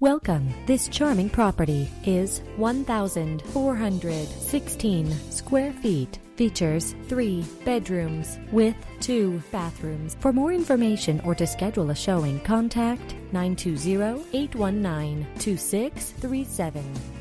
Welcome. This charming property is 1,416 square feet. Features three bedrooms with two bathrooms. For more information or to schedule a showing, contact 920 819 2637.